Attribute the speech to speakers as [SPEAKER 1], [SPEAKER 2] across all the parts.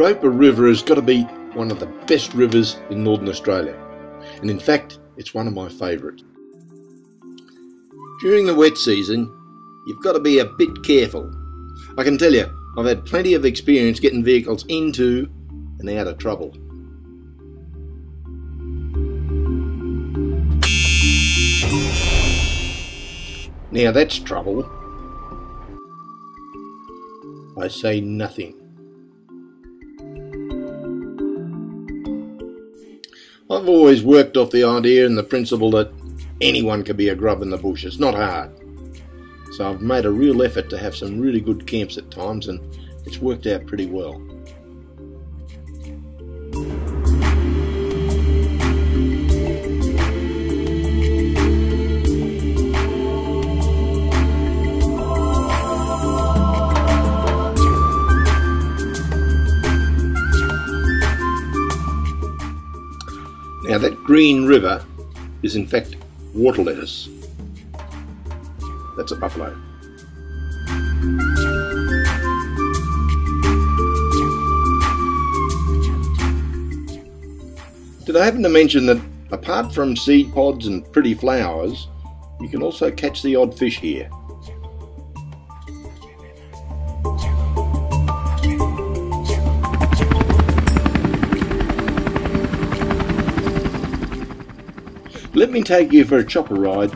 [SPEAKER 1] Roper River has got to be one of the best rivers in Northern Australia, and in fact, it's one of my favourites. During the wet season, you've got to be a bit careful. I can tell you, I've had plenty of experience getting vehicles into and out of trouble. Now that's trouble. I say nothing. I've always worked off the idea and the principle that anyone can be a grub in the bush. It's not hard. So I've made a real effort to have some really good camps at times and it's worked out pretty well. Now that green river is in fact water lettuce. That's a buffalo. Did I happen to mention that apart from seed pods and pretty flowers, you can also catch the odd fish here. Let me take you for a chopper ride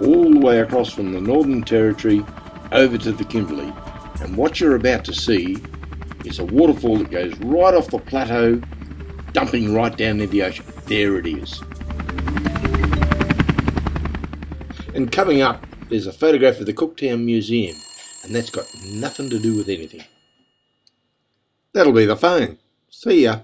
[SPEAKER 1] all the way across from the Northern Territory over to the Kimberley. And what you're about to see is a waterfall that goes right off the plateau, dumping right down into the ocean. There it is. And coming up, there's a photograph of the Cooktown Museum, and that's got nothing to do with anything. That'll be the phone. See ya.